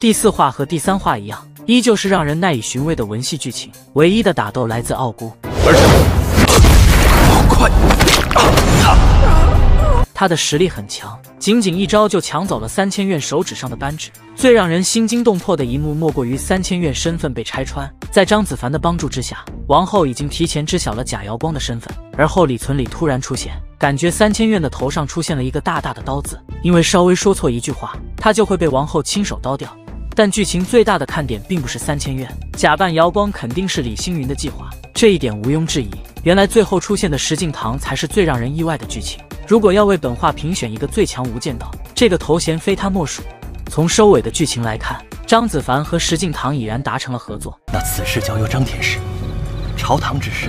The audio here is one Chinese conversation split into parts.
第四话和第三话一样，依旧是让人耐以寻味的文戏剧情。唯一的打斗来自傲孤，而且好快。他的实力很强，仅仅一招就抢走了三千院手指上的扳指。最让人心惊动魄的一幕，莫过于三千院身份被拆穿。在张子凡的帮助之下，王后已经提前知晓了贾瑶光的身份。而后李存礼突然出现，感觉三千院的头上出现了一个大大的刀字，因为稍微说错一句话，他就会被王后亲手刀掉。但剧情最大的看点并不是三千院，假扮瑶光肯定是李星云的计划，这一点毋庸置疑。原来最后出现的石敬瑭才是最让人意外的剧情。如果要为本画评选一个最强无间道，这个头衔非他莫属。从收尾的剧情来看，张子凡和石敬瑭已然达成了合作。那此事交由张天师，朝堂之事。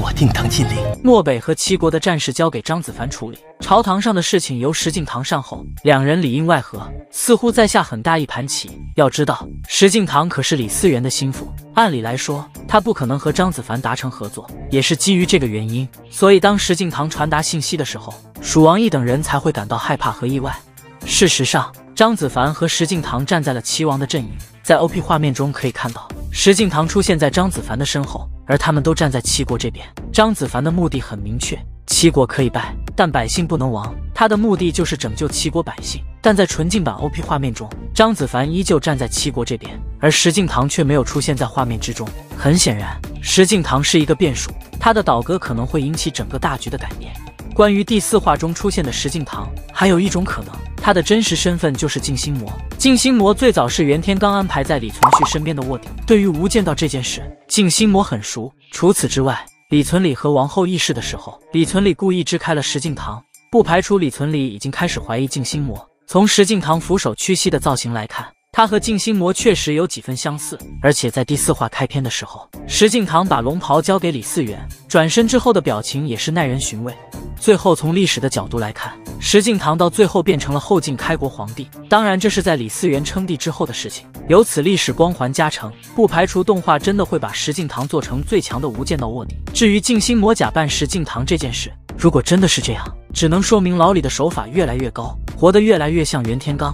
我定当尽力。漠北和齐国的战事交给张子凡处理，朝堂上的事情由石敬瑭善后。两人里应外合，似乎在下很大一盘棋。要知道，石敬瑭可是李思源的心腹，按理来说，他不可能和张子凡达成合作。也是基于这个原因，所以当石敬瑭传达信息的时候，蜀王义等人才会感到害怕和意外。事实上，张子凡和石敬瑭站在了齐王的阵营。在 OP 画面中可以看到，石敬瑭出现在张子凡的身后。而他们都站在齐国这边。张子凡的目的很明确，齐国可以败，但百姓不能亡。他的目的就是拯救齐国百姓。但在纯净版 OP 画面中，张子凡依旧站在齐国这边，而石敬瑭却没有出现在画面之中。很显然，石敬瑭是一个变数，他的倒戈可能会引起整个大局的改变。关于第四话中出现的石敬瑭，还有一种可能，他的真实身份就是静心魔。静心魔最早是袁天罡安排在李存勖身边的卧底，对于无间道这件事，静心魔很熟。除此之外，李存礼和王后议事的时候，李存礼故意支开了石敬瑭，不排除李存礼已经开始怀疑静心魔。从石敬瑭俯首屈膝的造型来看。他和静心魔确实有几分相似，而且在第四话开篇的时候，石敬瑭把龙袍交给李嗣源，转身之后的表情也是耐人寻味。最后，从历史的角度来看，石敬瑭到最后变成了后晋开国皇帝，当然这是在李嗣源称帝之后的事情。由此历史光环加成，不排除动画真的会把石敬瑭做成最强的无间道卧底。至于静心魔甲扮石敬瑭这件事，如果真的是这样，只能说明老李的手法越来越高，活得越来越像袁天罡。